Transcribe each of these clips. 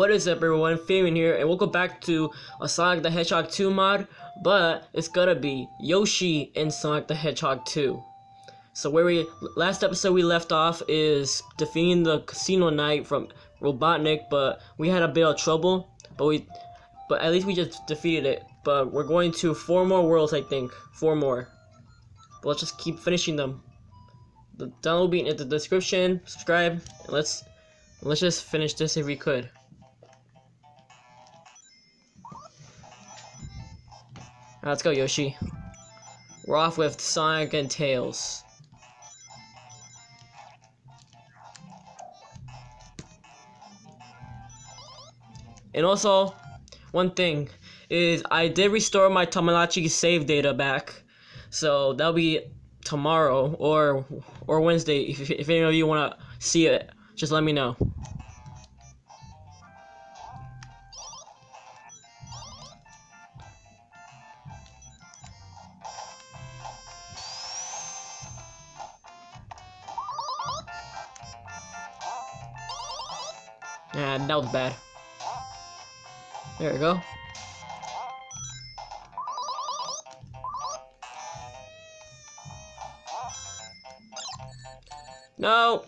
What is up everyone, Fabian here, and welcome back to a Sonic the Hedgehog 2 mod, but it's gonna be Yoshi in Sonic the Hedgehog 2. So where we, last episode we left off is defeating the Casino Night from Robotnik, but we had a bit of trouble, but we, but at least we just defeated it. But we're going to four more worlds I think, four more. But let's just keep finishing them. The download will be in the description, subscribe, and let's, let's just finish this if we could. Let's go, Yoshi. We're off with Sonic and Tails. And also, one thing is I did restore my Tomodachi save data back, so that'll be tomorrow or or Wednesday. If, if any of you wanna see it, just let me know. That was bad. There we go. No!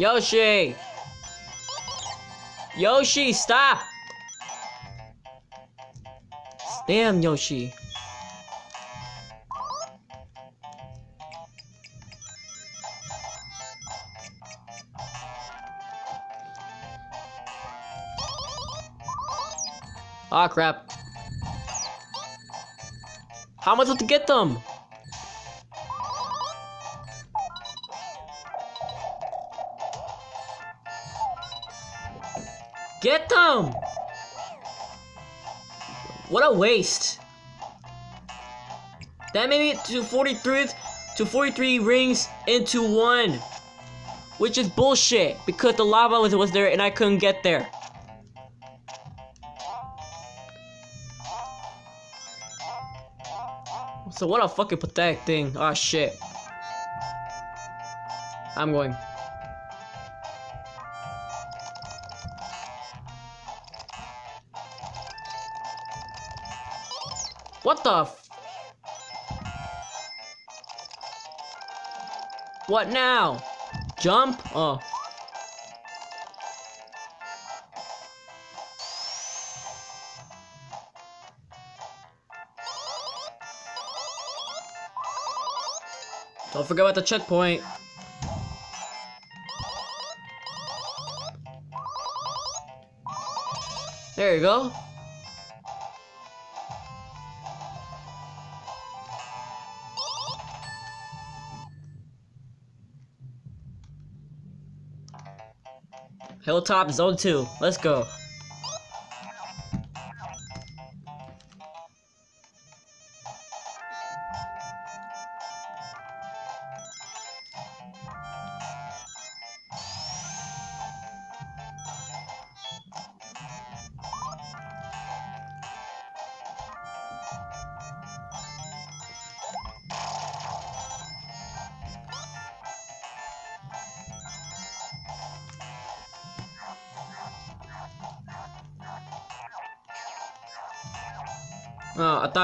Yoshi! Yoshi, stop! Damn, Yoshi. Ah, crap. How am I supposed to get them? Get them! What a waste. That made it to 43 to 43 rings into one. Which is bullshit because the lava was, was there and I couldn't get there. So what a fucking pathetic thing. Ah shit. I'm going. What the What now? Jump? Oh. Don't forget about the checkpoint. There you go. Hilltop Zone 2. Let's go.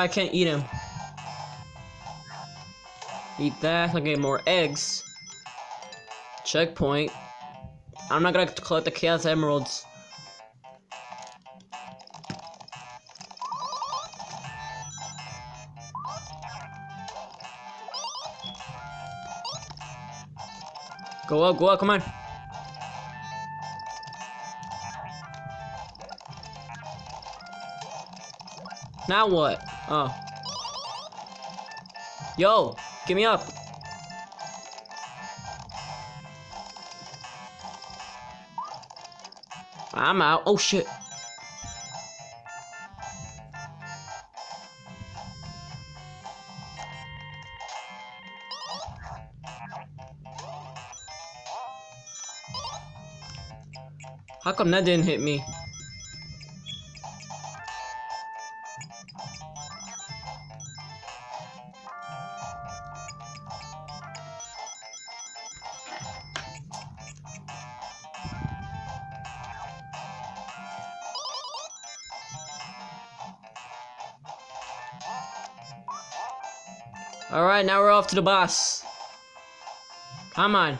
I can't eat him. Eat that, I get more eggs. Checkpoint. I'm not gonna collect the Chaos Emeralds. Go up, go up, come on. Now what? Oh. Yo, get me up. I'm out. Oh shit. How come that didn't hit me? Off to the boss. Come on.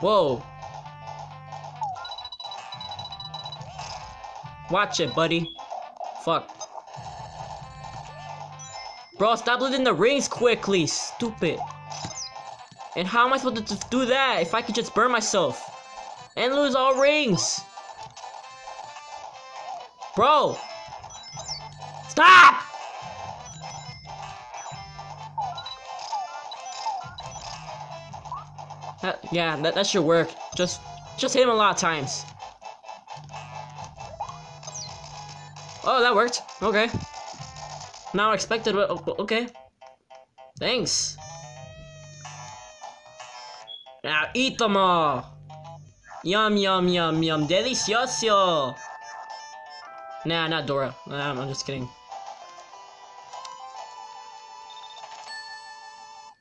Whoa. Watch it, buddy. Fuck. Bro, stop looting the rings quickly, stupid. And how am I supposed to do that if I could just burn myself? And lose all rings? Bro! Stop! That, yeah, that, that should work. Just, just hit him a lot of times. Oh, that worked. Okay. Now expected, but okay. Thanks. Now eat them all. Yum, yum, yum, yum. Delicioso. Nah, not Dora. Nah, I'm just kidding.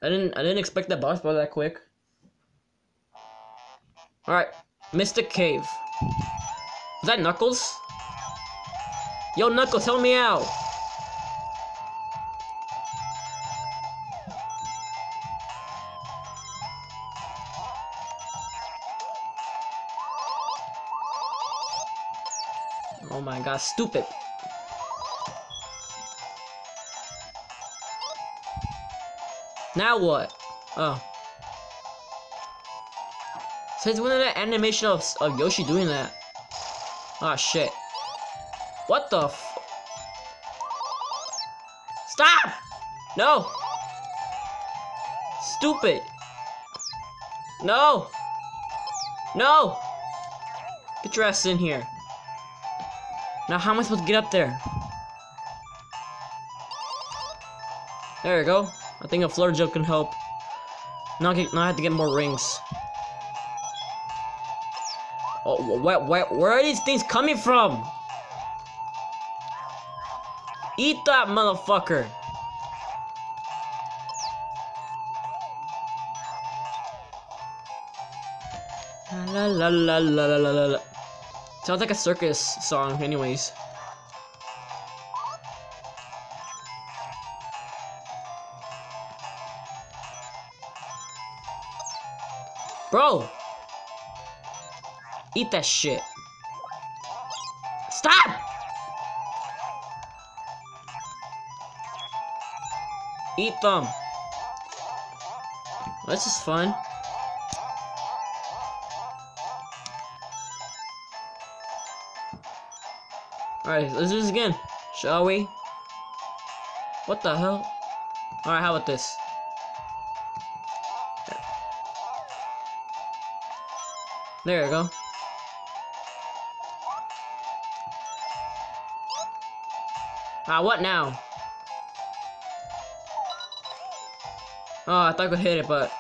I didn't I didn't expect that boss battle that quick. Alright, Mystic Cave. Is that Knuckles? Yo, Knuckles, help me out! Stupid. Now what? Oh. Since when did that animation of, of Yoshi doing that? Ah, oh, shit. What the f- Stop! No! Stupid! No! No! Get your ass in here. Now how am I supposed to get up there? There you go. I think a floor jump can help. Now I, get, now I have to get more rings. Oh, where, where, where are these things coming from? Eat that motherfucker! La La la la la la la la. Sounds like a circus song, anyways. Bro! Eat that shit. Stop! Eat them. This is fun. Alright, let's do this again. Shall we? What the hell? Alright, how about this? There you go. Ah, what now? Oh, I thought I could hit it, but...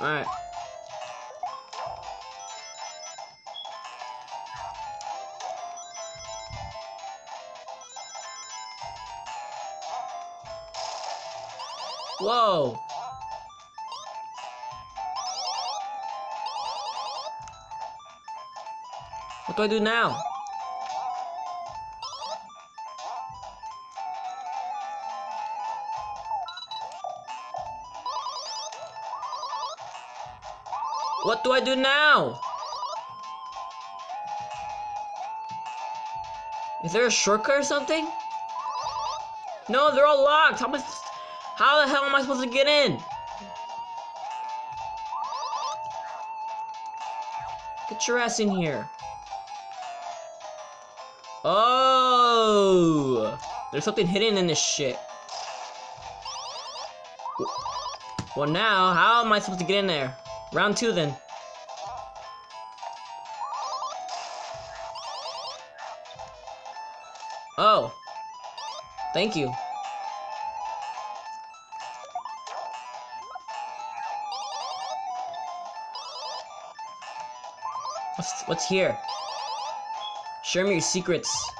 Alright. Whoa! What do I do now? What do I do now? Is there a shortcut or something? No, they're all locked. How much? How the hell am I supposed to get in? Get your ass in here. Oh! There's something hidden in this shit. Well, now, how am I supposed to get in there? Round two, then. Oh. Thank you. What's, here? Share me your secrets.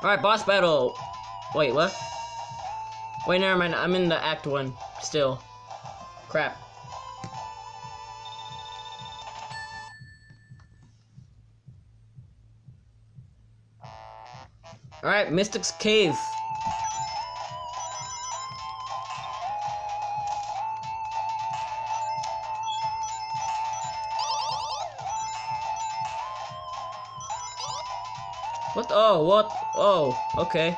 Alright, boss battle. Wait, what? Wait, never mind. I'm in the act one still. Crap. Alright, Mystic's Cave. What? Oh, what? Oh, okay.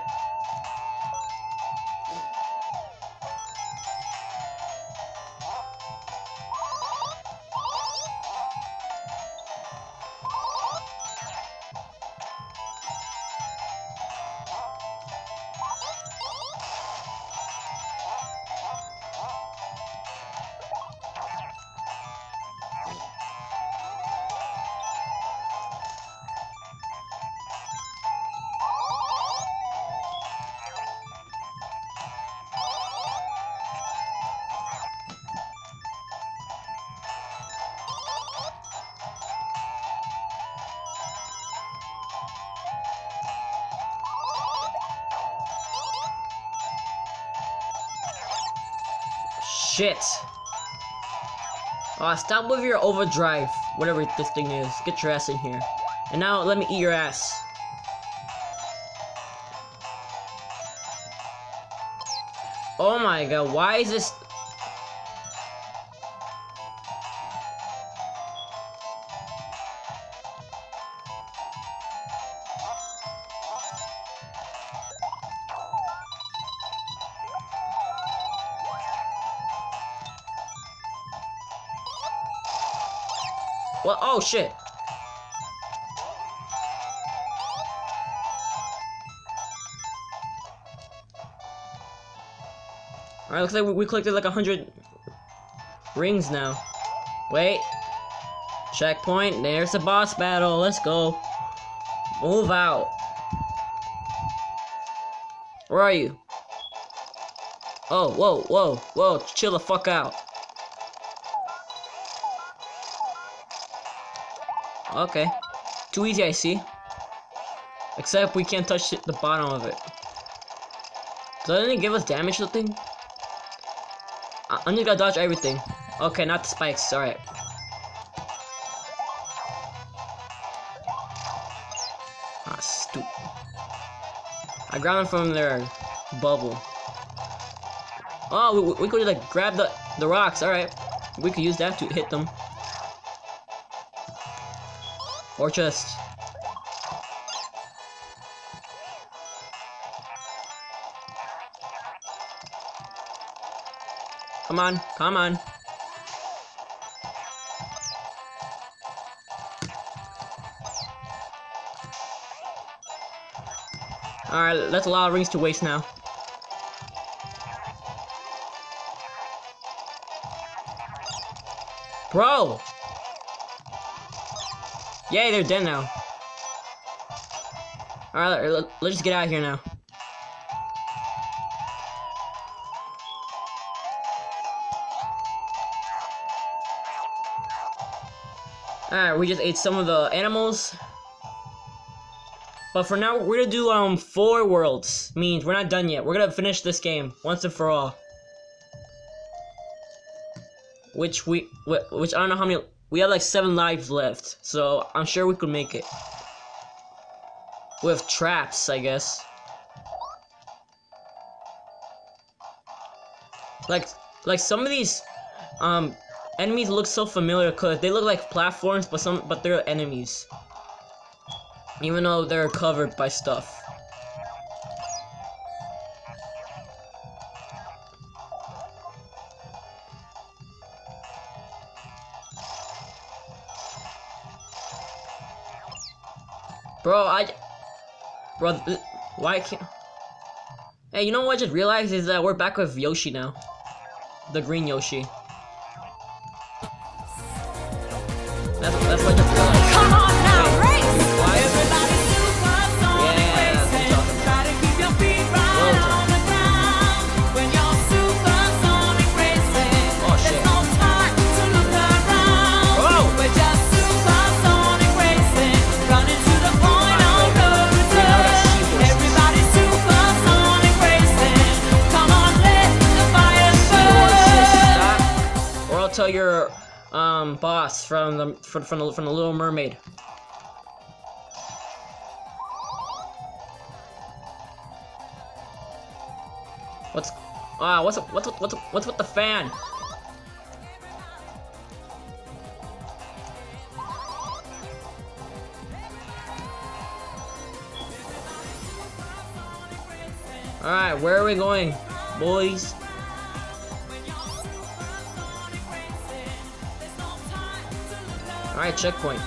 Your overdrive. Whatever this thing is. Get your ass in here. And now, let me eat your ass. Oh my god, why is this... Oh shit. Alright, looks like we, collected like a hundred rings now. Wait. Checkpoint. There's the boss battle. Let's go. Move out. Where are you? Oh, whoa, whoa, whoa. Chill the fuck out. Okay. Too easy, I see. Except we can't touch the bottom of it. Doesn't it give us damage, the thing? I I'm just gonna dodge everything. Okay, not the spikes, alright. Ah, stupid. I grabbed from their bubble. Oh, we, we could like grab the, the rocks, alright. We could use that to hit them. Or. Come on, come on. Alright, that's a lot of rings to waste now. Bro! Yay, they're dead now. Alright, let's just get out of here now. Alright, we just ate some of the animals. But for now, we're gonna do um four worlds. Means we're not done yet. We're gonna finish this game once and for all. Which we, which I don't know how many. We have like seven lives left, so I'm sure we could make it. With traps, I guess. Like, like some of these, um, enemies look so familiar because they look like platforms, but some, but they're enemies. Even though they're covered by stuff. Bro, I... Bro, why can't... Hey, you know what I just realized is that we're back with Yoshi now. The green Yoshi. That's, that's what your um boss from the from, from the from the Little Mermaid. What's ah what's what's what's what's with the fan? All right, where are we going, boys? All right, checkpoint.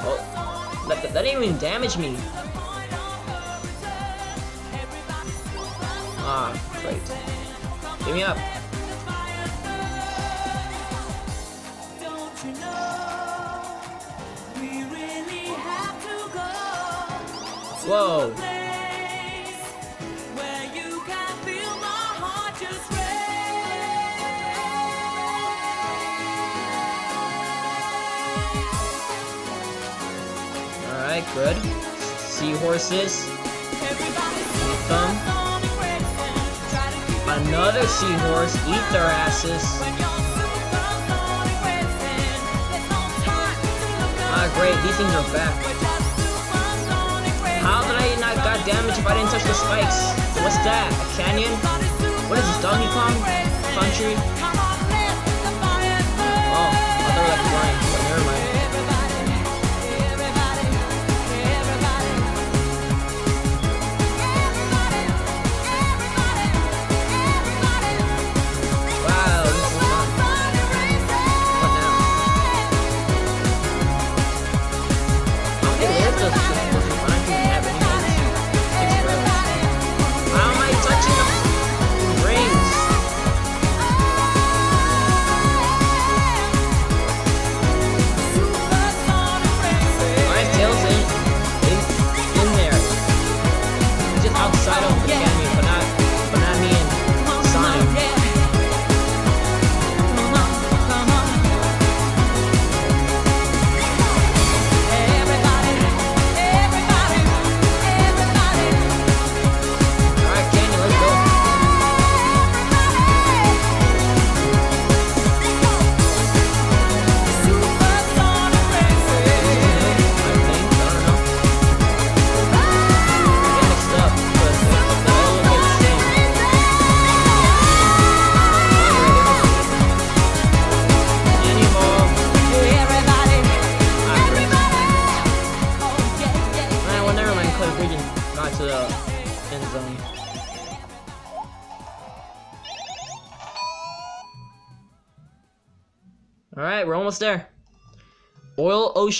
Oh, that, that, didn't even damage me. Ah, great. Give me up. Don't good. Seahorses. Keep your Another seahorse. Eat their asses. Ah, great. These things are back. How did I not got damage if I didn't touch the spikes? What's that? A canyon? What is this, Donkey Kong Country?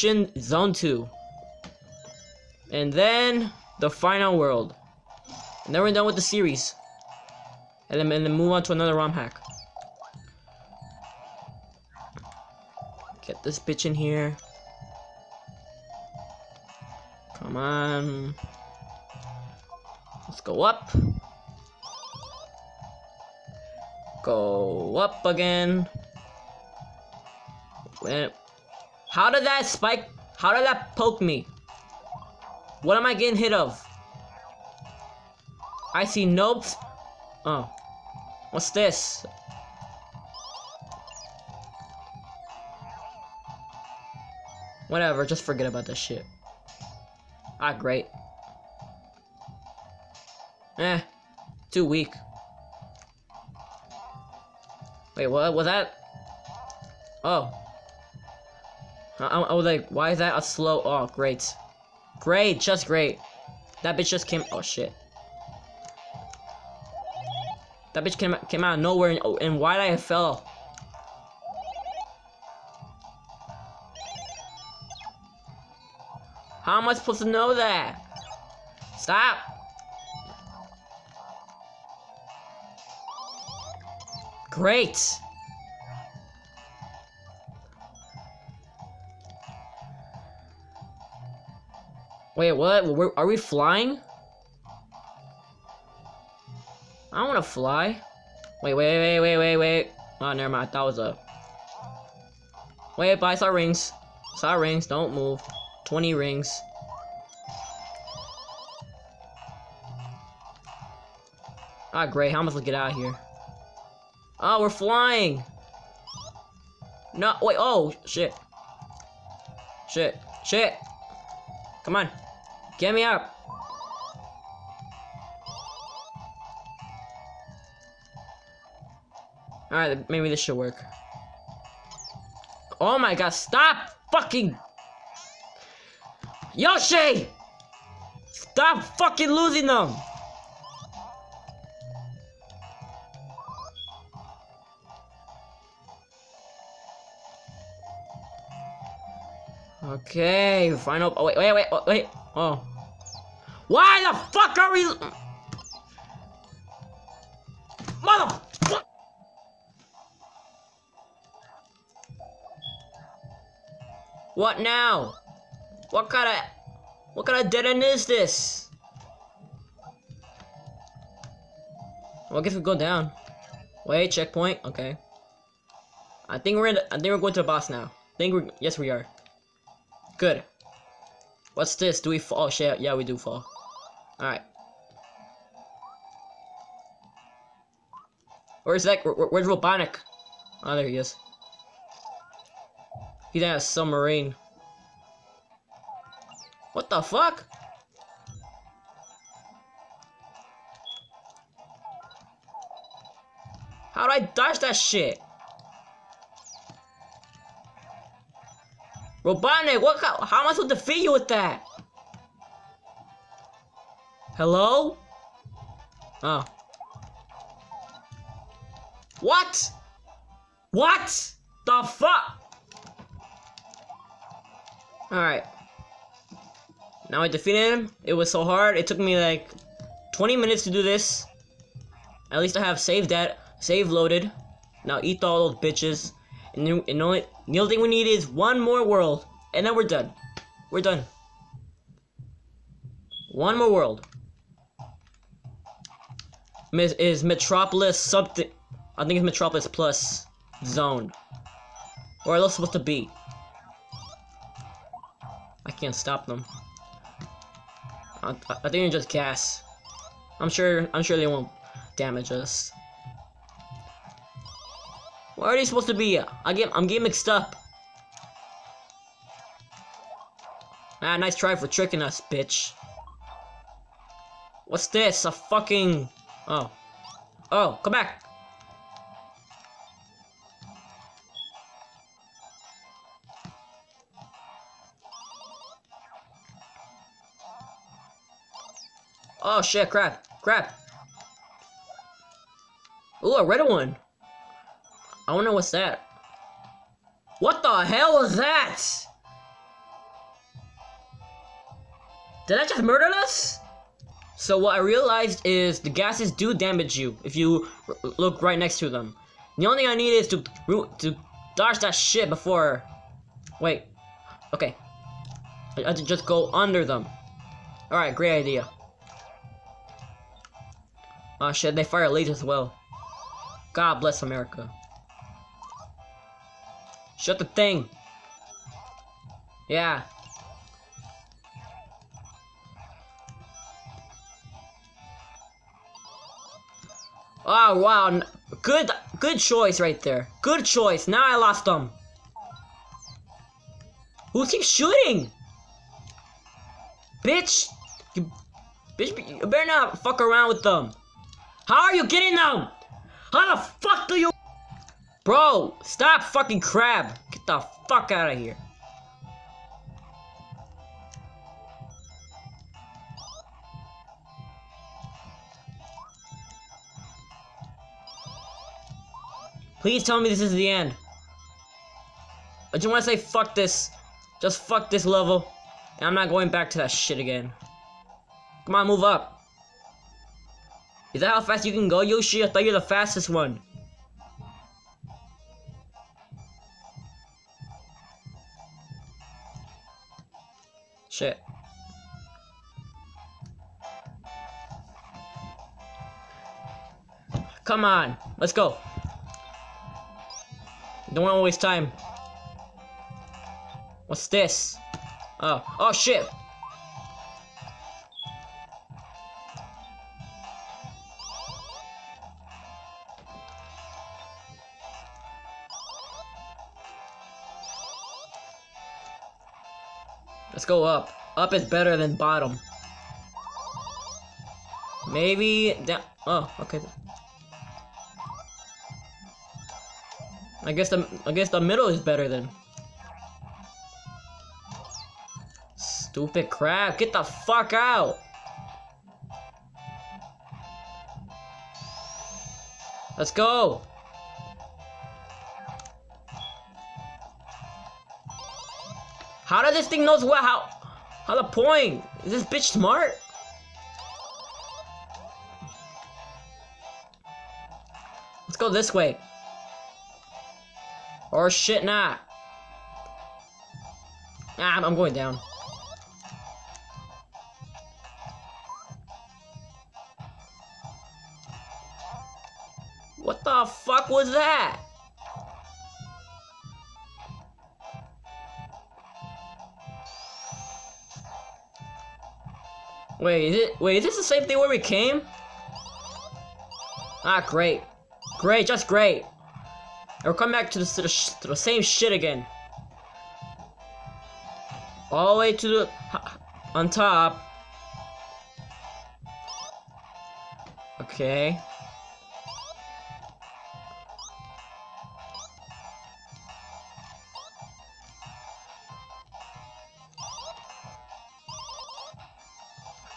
Ocean Zone 2. And then the final world. And then we're done with the series. And then, and then move on to another ROM hack. Get this bitch in here. Come on. Let's go up. Go up again. Wait. How did that spike? How did that poke me? What am I getting hit of? I see nope. Oh. What's this? Whatever, just forget about this shit. Ah, great. Eh, too weak. Wait, what was that? Oh. I, I, was like, why is that a slow? Oh, great. Great, just great. That bitch just came. Oh shit. That bitch came came out of nowhere and, oh, and why did I fell? How am I supposed to know that? Stop! Great! Wait, what? We're, are we flying? I don't want to fly. Wait, wait, wait, wait, wait, wait. Oh, never mind. That was a. Wait, but I saw rings. Saw rings. Don't move. 20 rings. Ah, great. How am I supposed to get out of here? Oh, we're flying. No, wait. Oh, shit. Shit. Shit. Come on. Get me up. Alright, maybe this should work. Oh my god, stop fucking... Yoshi! Stop fucking losing them! Okay, final. Oh wait, wait, wait, wait. Oh, why the fuck are we? Motherfucker! What now? What kind of, what kind of dead end is this? Well, I guess we go down. Wait, checkpoint. Okay. I think we're in. I think we're going to the boss now. I think we're. Yes, we are. Good. What's this? Do we fall? Oh shit, yeah we do fall. Alright. Where's that? Where, where's Robonic? Oh, there he is. He's in a submarine. What the fuck? How'd I dodge that shit? Robotnik, what? How am I supposed to defeat you with that? Hello? Oh. What? What? The fuck? Alright. Now I defeated him. It was so hard. It took me like 20 minutes to do this. At least I have saved that. Save loaded. Now eat all those bitches. And, you, and only, the only thing we need is one more world. And then we're done. We're done. One more world. Is, is Metropolis something? I think it's Metropolis plus zone. Or are supposed to be? I can't stop them. I, I think it's just gas. I'm sure. I'm sure they won't damage us. Where are they supposed to be? I get. I'm getting mixed up. Ah, nice try for tricking us, bitch. What's this? A fucking... Oh. Oh, come back. Oh shit, crap. Crap. Ooh, a red one. I wonder what's that. What the hell was that? Did that just murder us? So what I realized is the gases do damage you if you look right next to them. The only thing I need is to to dodge that shit before. Wait. Okay. I have to just go under them. All right, great idea. Oh shit, they fire lasers as well. God bless America. Shut the thing. Yeah. Oh, wow. Good, good choice right there. Good choice. Now I lost them. Who keeps shooting? Bitch. You, bitch, you better not fuck around with them. How are you getting them? How the fuck do you... Bro, stop fucking crab. Get the fuck out of here. Please tell me this is the end. I just want to say fuck this. Just fuck this level. And I'm not going back to that shit again. Come on, move up. Is that how fast you can go, Yoshi? I thought you're the fastest one. Shit. Come on, let's go. Don't want to waste time. What's this? Oh, oh shit. Let's go up. Up is better than bottom. Maybe down. Oh, okay. I guess the I guess the middle is better then. Stupid crap! Get the fuck out! Let's go! How does this thing knows what how how the point? Is this bitch smart? Let's go this way. Or shit not. Ah, I'm- I'm going down. What the fuck was that? Wait, is it? Wait, is this the same thing where we came? Ah, great, great, just great. We're coming back to the, to the, to the same shit again. All the way to the on top. Okay.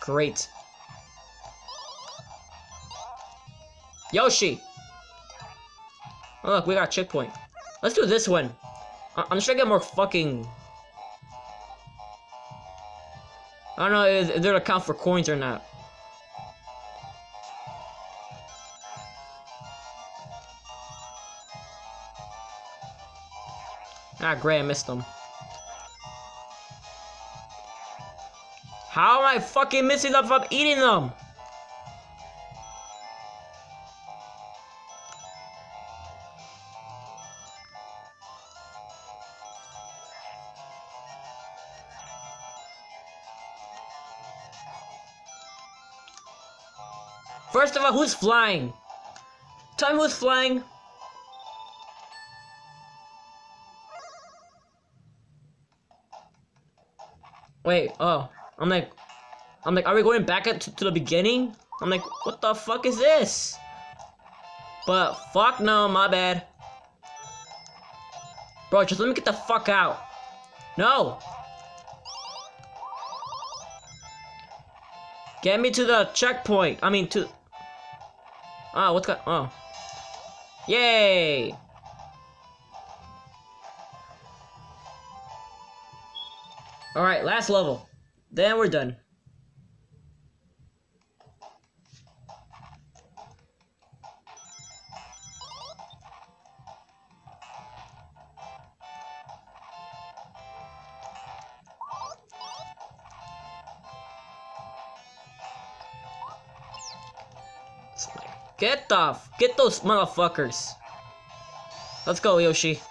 Great. Yoshi! Oh, look, we got a checkpoint. Let's do this one. I- I'm just trying to get more fucking... I don't know if they're to count for coins or not. Ah, great, I missed them. How am I fucking missing if I'm eating them? First of all, who's flying? Tell me who's flying. Wait, oh. I'm like, I'm like, are we going back at, to, to the beginning? I'm like, what the fuck is this? But fuck no, my bad. Bro, just let me get the fuck out. No. Get me to the checkpoint. I mean, to. Ah, what's got? Oh. Yay! Alright, last level. Then we're done. Get the f- get those motherfuckers. Let's go, Yoshi.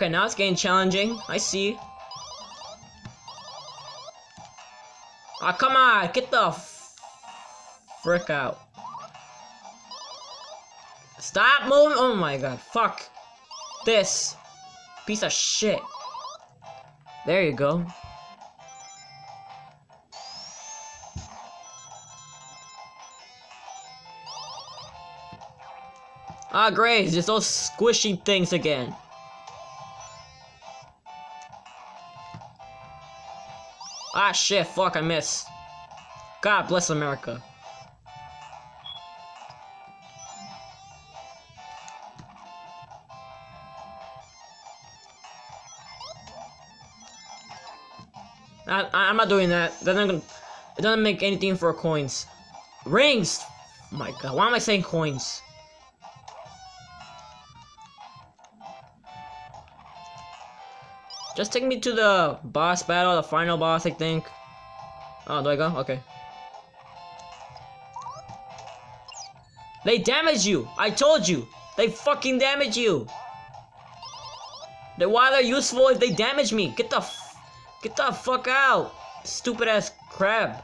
Okay, now it's getting challenging. I see. Ah, come on! Get the frick out. Stop moving! Oh my god, fuck. This. Piece of shit. There you go. Ah, great. Just those squishy things again. Ah, shit, fuck, I missed. God bless America. I, I'm not doing that. It doesn't make anything for coins. Rings! Oh my god, why am I saying coins? Just take me to the boss battle, the final boss, I think. Oh, do I go? Okay. They damage you! I told you! They fucking damage you! Then why they're useful if they damage me? Get the Get the fuck out! Stupid ass crab.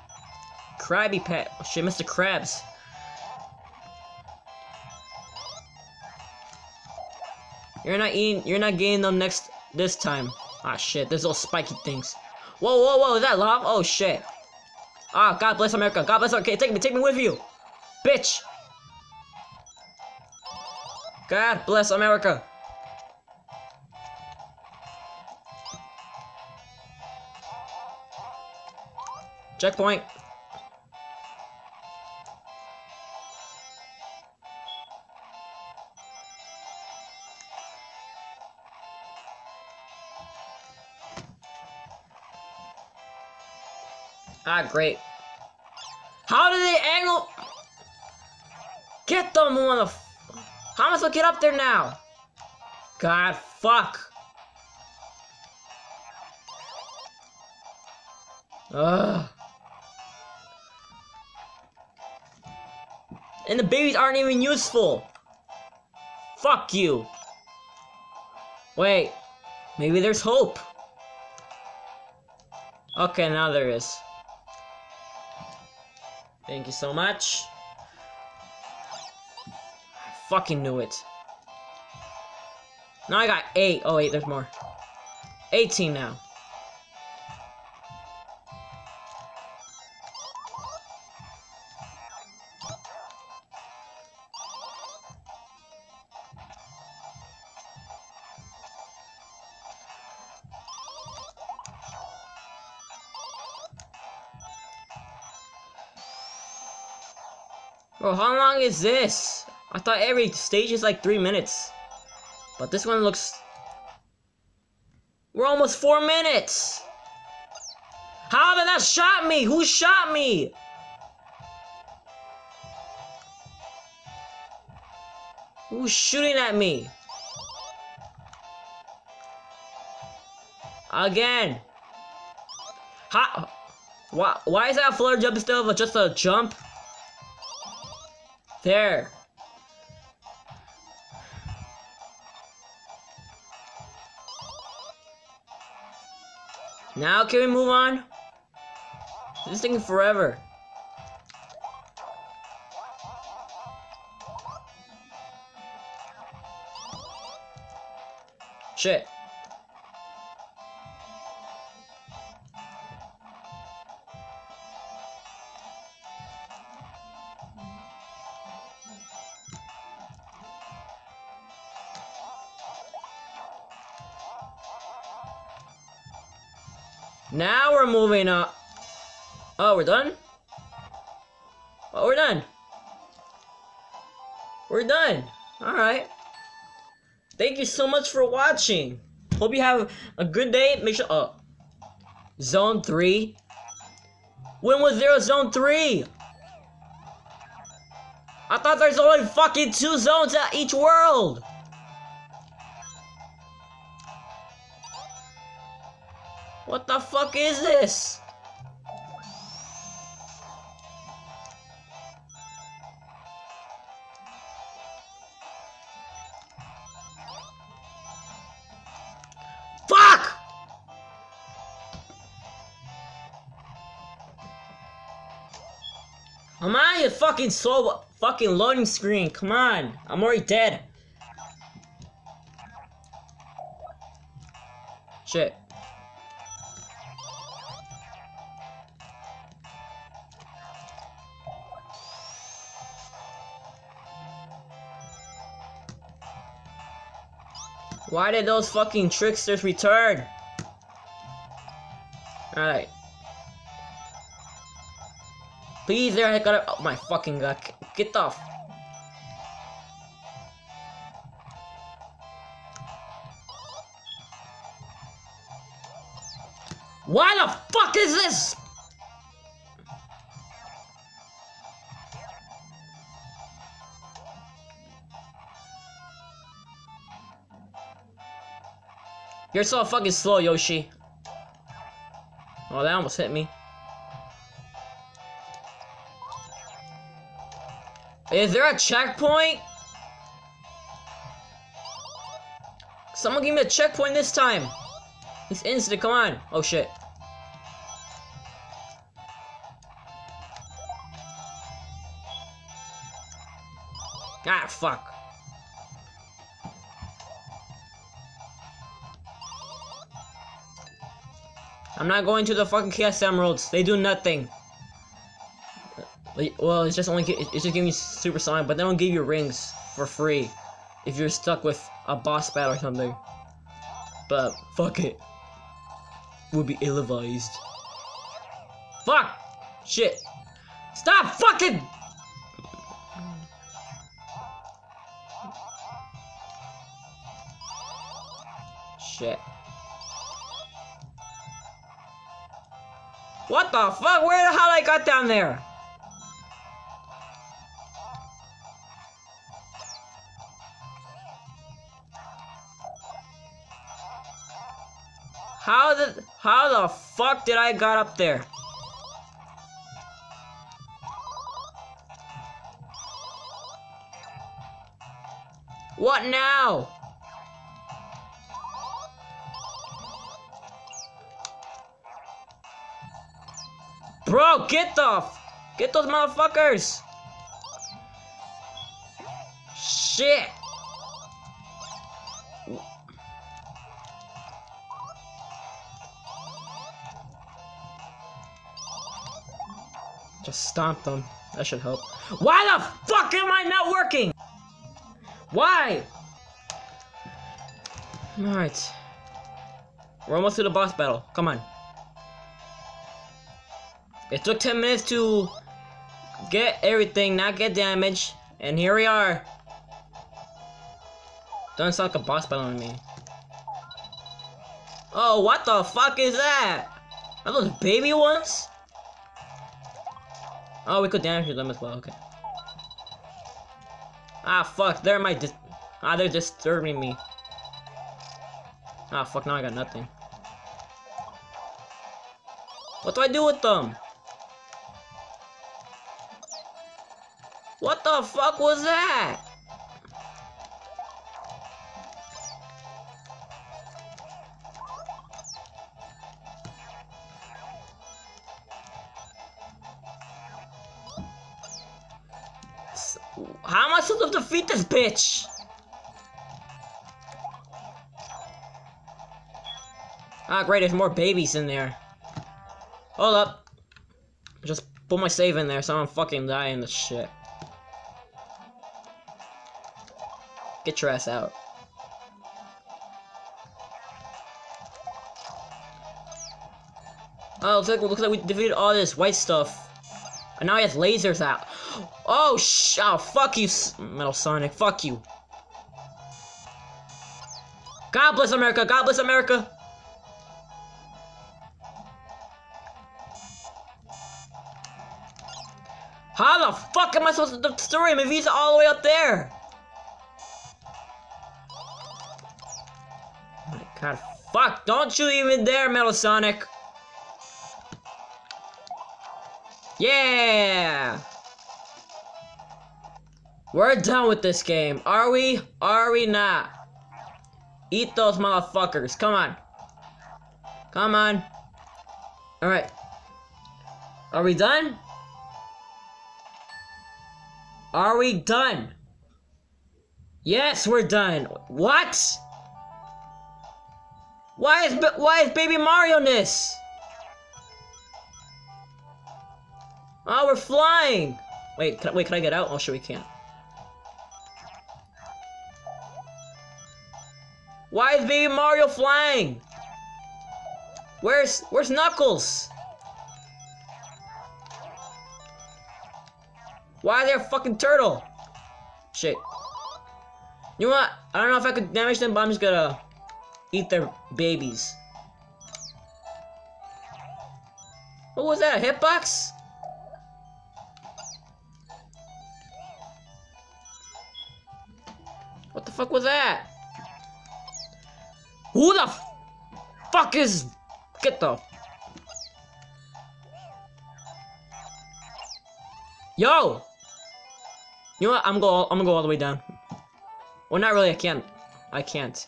Krabby Pat. Oh, shit, Mr. Krabs. You're not eating. You're not getting them next this time. Ah shit, there's those spiky things. Whoa, whoa, whoa! Is that lava? Oh shit! Ah, God bless America. God bless. Okay, take me, take me with you, bitch. God bless America. Checkpoint. Ah, great. How do they angle? Get them, mother. How am I supposed to get up there now? God, fuck. Ugh. And the babies aren't even useful. Fuck you. Wait, maybe there's hope. Okay, now there is. Thank you so much. I fucking knew it. Now I got eight. Oh wait, there's more. 18 now. Is this? I thought every stage is like three minutes. But this one looks... We're almost four minutes! How did that shot me? Who shot me? Who's shooting at me? Again. How? Why, why is that flutter jump of just a jump? There. Now can we move on? This is taking forever. Shit. Moving up. Oh, we're done? Oh, we're done. We're done. Alright. Thank you so much for watching. Hope you have a good day. Make sure. Oh. Zone 3? When was there a Zone 3? I thought there's only fucking two zones at each world. Is this? Fuck! I'm on your fucking slow fucking loading screen. Come on. I'm already dead. Shit. Why did those fucking tricksters return? Alright. Please, there, I gotta. Oh my fucking god. Get off. Why the fuck is this? You're so fucking slow, Yoshi. Oh, that almost hit me. Is there a checkpoint? Someone give me a checkpoint this time. It's instant, come on. Oh shit. Ah, fuck. I'm not going to the fucking Chaos Emeralds. They do nothing. Well, it's just only it's just giving you super sonic, but they don't give you rings for free if you're stuck with a boss battle or something. But fuck it, we'll be ill-advised. Fuck, shit, stop fucking. Shit. What the fuck? Where the hell I got down there? How the how the fuck did I got up there? What now? Bro, get the f- get those motherfuckers. Shit. Just stomp them. That should help. Why the fuck am I not working? Why? Alright. We're almost to the boss battle. Come on. It took 10 minutes to get everything, not get damaged. And here we are. Doesn't sound like a boss battle to me. Oh, what the fuck is that? Are those baby ones? Oh, we could damage them as well, okay. Ah, fuck, they're my Ah, they're disturbing me. Ah, fuck, now I got nothing. What do I do with them? What the fuck was that? How am I supposed to defeat this bitch? Ah, great, there's more babies in there. Hold up. Just put my save in there so I don't fucking die in this shit. Get your ass out. Oh, looks like, looks like we defeated all this white stuff. And now he has lasers out. Oh, sh- oh, fuck you, Metal Sonic. Fuck you. God bless America. God bless America. How the fuck am I supposed to destroy him if he's all the way up there? God, fuck, don't you even dare, Metal Sonic. Yeah! We're done with this game. Are we? Are we not? Eat those motherfuckers. Come on. Come on. Alright. Are we done? Are we done? Yes, we're done. What? Why is why is Baby Mario this? Oh, we're flying. Wait, can, wait, can I get out? Oh, sure we can't. Why is Baby Mario flying? Where's Where's Knuckles? Why is there a fucking turtle? Shit. You know what? I don't know if I could damage them, but I'm just gonna eat their babies. What was that? A hitbox? What the fuck was that? Who the fuck is? Get the. Yo. You know what? I'm gonna go all the way down. Well, not really. I can't. I can't.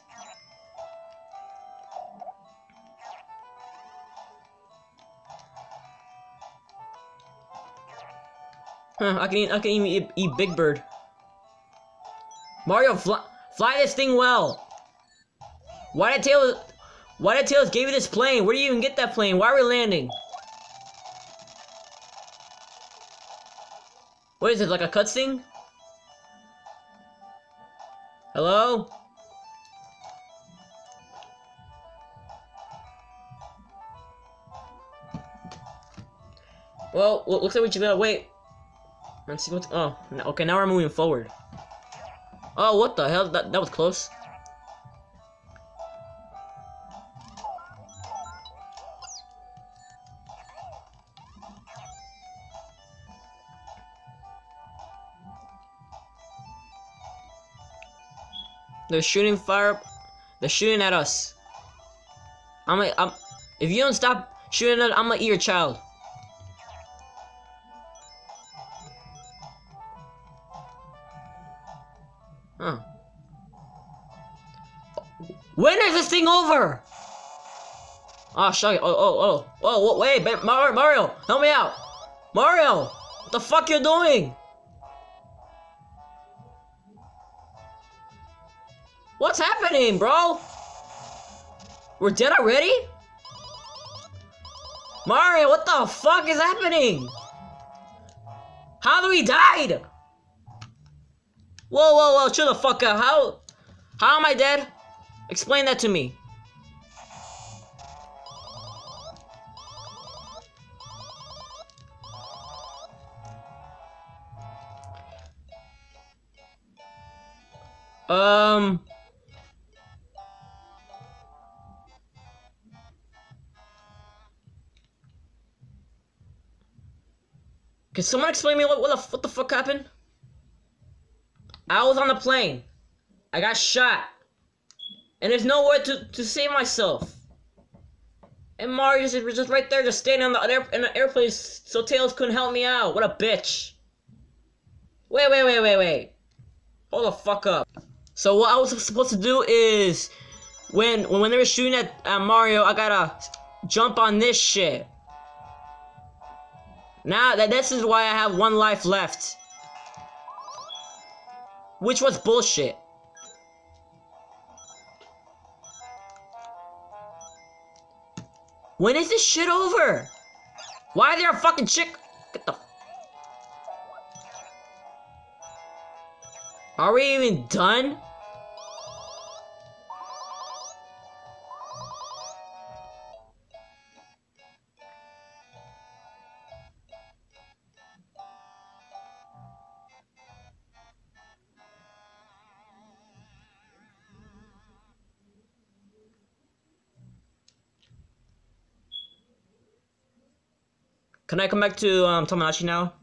Huh, I can eat, I can even eat, eat Big Bird. Mario, fly, fly this thing well. Why did Tails, why did Tails give you this plane? Where do you even get that plane? Why are we landing? What is it, like a cutscene? Hello? Well, lo- looks like we just gotta wait. Let's see what's. Oh, okay. Now we're moving forward. Oh, what the hell? That that was close. They're shooting fire. They're shooting at us. I'm like, I'm. If you don't stop shooting at, I'm gonna eat your child. Huh. When is this thing over? Oh, shut it. Oh, oh, oh. Oh, wait, Mario, Mario, help me out. Mario, what the fuck you doing? What's happening, bro? We're dead already? Mario, what the fuck is happening? How do we died? Whoa, whoa, whoa, chill the fuck out. How, how am I dead? Explain that to me. Um. Can someone explain me what, what, the, what the fuck happened? I was on the plane. I got shot. And there's nowhere to, to save myself. And Mario's just, just right there, just standing on the air, in the airplane so Tails couldn't help me out. What a bitch. Wait, wait, wait, wait, wait. Hold the fuck up. So what I was supposed to do is, when when they were shooting at, at Mario, I gotta jump on this shit. Now that this is why I have one life left. Which was bullshit. When is this shit over? Why is there a fucking chick? Get the. Are we even done? Can I come back to um, now?